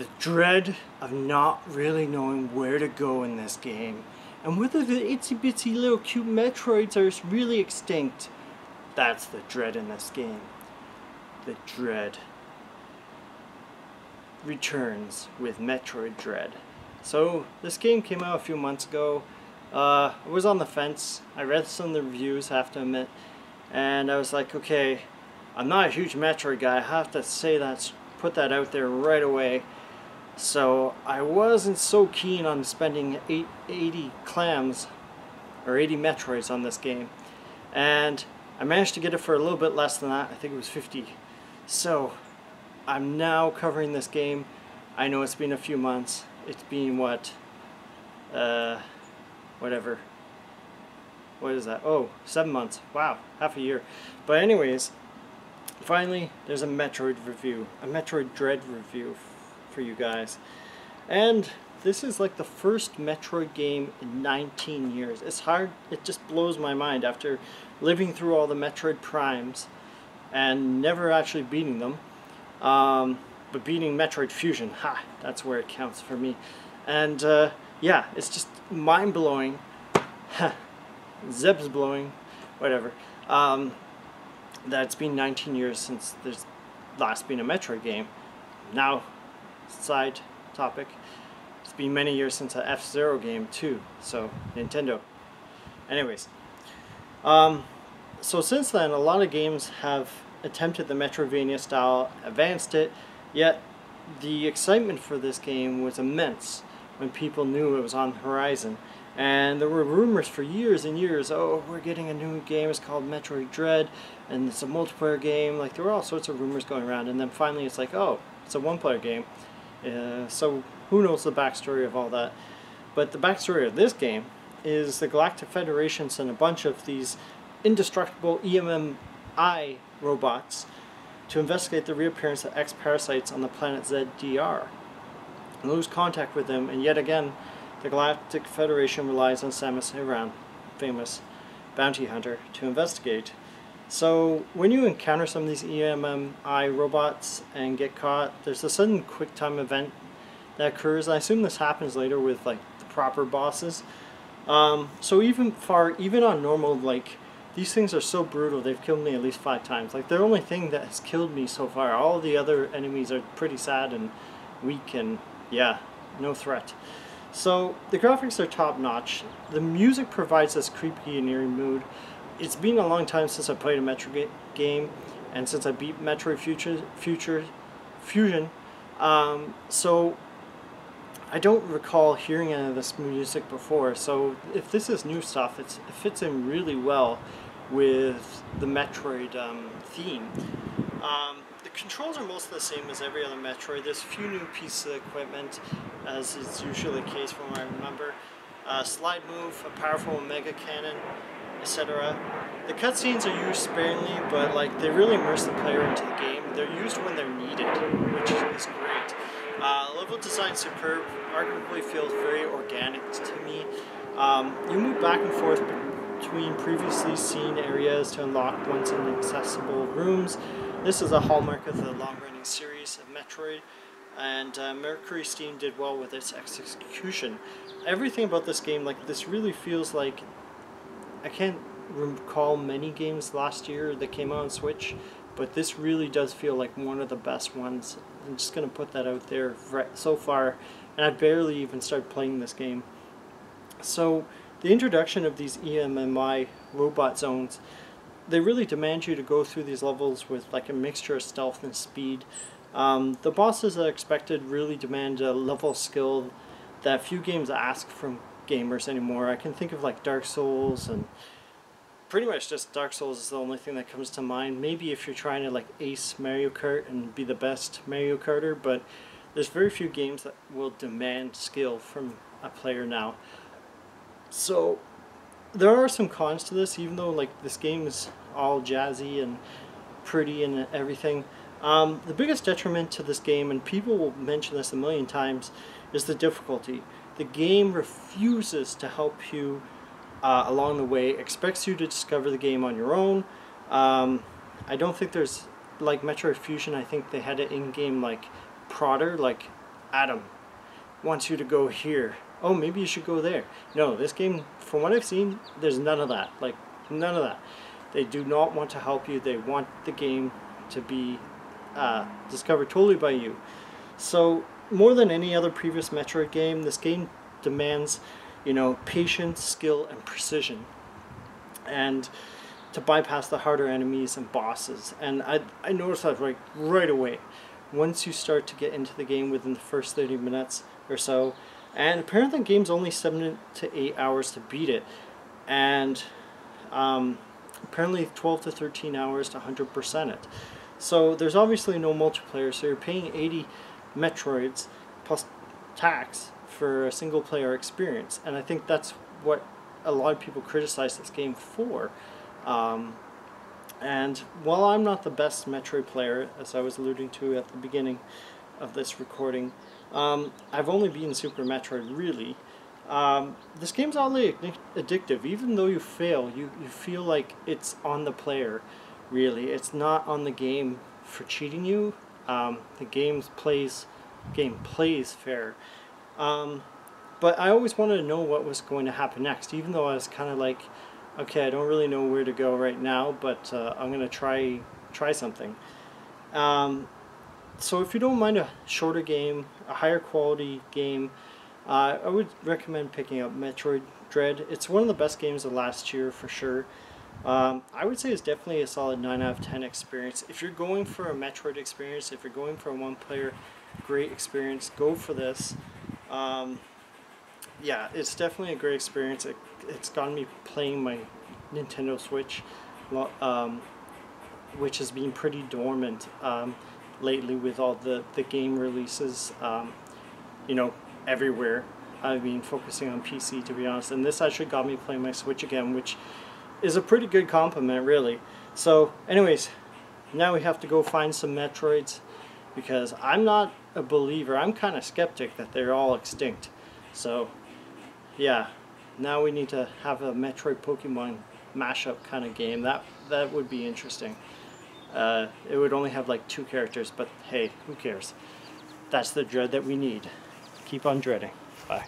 the dread of not really knowing where to go in this game and whether the itsy bitsy little cute Metroids are really extinct. That's the dread in this game. The dread returns with Metroid Dread. So this game came out a few months ago. Uh, I was on the fence. I read some of the reviews, have to admit, and I was like, okay, I'm not a huge Metroid guy. I have to say that, put that out there right away. So I wasn't so keen on spending eight, 80 clams or 80 Metroids on this game. And I managed to get it for a little bit less than that. I think it was 50. So I'm now covering this game. I know it's been a few months. It's been what? Uh, whatever. What is that? Oh, seven months. Wow, half a year. But anyways, finally, there's a Metroid review. A Metroid Dread review for you guys. And this is like the first Metroid game in 19 years. It's hard, it just blows my mind after living through all the Metroid Primes and never actually beating them. Um, but beating Metroid Fusion, ha, that's where it counts for me. And uh, yeah, it's just mind-blowing. Zeb's blowing, whatever. Um, that it's been 19 years since there's last been a Metroid game. Now side topic. It's been many years since a F-Zero game too, so Nintendo. Anyways, um, so since then a lot of games have attempted the Metroidvania style, advanced it, yet the excitement for this game was immense when people knew it was on the horizon. And there were rumors for years and years, oh, we're getting a new game, it's called Metroid Dread, and it's a multiplayer game, like there were all sorts of rumors going around, and then finally it's like, oh, it's a one-player game. Uh, so who knows the backstory of all that. But the backstory of this game is the Galactic Federation sent a bunch of these indestructible EMMI robots to investigate the reappearance of X-parasites on the planet ZDR. And lose contact with them, and yet again, the Galactic Federation relies on Samus Aran, famous bounty hunter, to investigate. So when you encounter some of these EMMI robots and get caught, there's a sudden quick time event that occurs. I assume this happens later with like the proper bosses. Um, so even far, even on normal, like these things are so brutal. They've killed me at least five times. Like the only thing that has killed me so far. All the other enemies are pretty sad and weak and yeah, no threat. So the graphics are top notch. The music provides this creepy and eerie mood it's been a long time since I played a Metroid game, and since I beat Metroid Future, Future Fusion, um, so I don't recall hearing any of this music before. So if this is new stuff, it fits in really well with the Metroid um, theme. Um, the controls are most the same as every other Metroid. There's a few new pieces of equipment, as is usually the case from what I remember. Uh, slide move, a powerful Mega Cannon, etc. The cutscenes are used sparingly, but like they really immerse the player into the game. They're used when they're needed, which is great. Uh, level design superb, arguably feels very organic to me. Um, you move back and forth between previously seen areas to unlock once inaccessible rooms. This is a hallmark of the long-running series of Metroid, and uh, MercurySteam did well with its execution. Everything about this game, like this really feels like I can't recall many games last year that came out on Switch, but this really does feel like one of the best ones. I'm just going to put that out there so far, and I barely even started playing this game. So, the introduction of these EMMI robot zones, they really demand you to go through these levels with like a mixture of stealth and speed. Um, the bosses are expected really demand a level skill that few games ask from gamers anymore. I can think of like Dark Souls and pretty much just Dark Souls is the only thing that comes to mind. Maybe if you're trying to like ace Mario Kart and be the best Mario Karter, but there's very few games that will demand skill from a player now. So there are some cons to this, even though like this game is all jazzy and pretty and everything. Um, the biggest detriment to this game, and people will mention this a million times, is the difficulty the game refuses to help you uh, along the way, expects you to discover the game on your own. Um, I don't think there's, like Metroid Fusion, I think they had an in-game like prodder, like Adam wants you to go here. Oh, maybe you should go there. No, this game, from what I've seen, there's none of that. Like, none of that. They do not want to help you. They want the game to be uh, discovered totally by you. So, more than any other previous Metroid game, this game demands, you know, patience, skill, and precision. And to bypass the harder enemies and bosses. And I, I noticed that right, right away. Once you start to get into the game within the first 30 minutes or so, and apparently the game's only 7 to 8 hours to beat it, and um, apparently 12 to 13 hours to 100% it. So there's obviously no multiplayer, so you're paying 80 Metroids plus tax for a single player experience, and I think that's what a lot of people criticize this game for. Um, and while I'm not the best Metroid player, as I was alluding to at the beginning of this recording, um, I've only beaten Super Metroid really. Um, this game's oddly addictive. Even though you fail, you, you feel like it's on the player, really. It's not on the game for cheating you. Um, the game plays, game plays fair. Um, but I always wanted to know what was going to happen next, even though I was kind of like, okay, I don't really know where to go right now, but uh, I'm going to try try something. Um, so if you don't mind a shorter game, a higher quality game, uh, I would recommend picking up Metroid Dread. It's one of the best games of last year for sure. Um, I would say it's definitely a solid 9 out of 10 experience. If you're going for a Metroid experience, if you're going for a one player great experience, go for this. Um, yeah, it's definitely a great experience. It, it's gotten me playing my Nintendo Switch, um, which has been pretty dormant. Um, lately with all the, the game releases, um, you know, everywhere. I've been focusing on PC to be honest, and this actually got me playing my Switch again, which is a pretty good compliment, really. So, anyways, now we have to go find some Metroids because I'm not a believer. I'm kind of skeptic that they're all extinct. So, yeah, now we need to have a Metroid Pokemon mashup kind of game. That that would be interesting. Uh, it would only have like two characters, but hey, who cares? That's the dread that we need. Keep on dreading. Bye.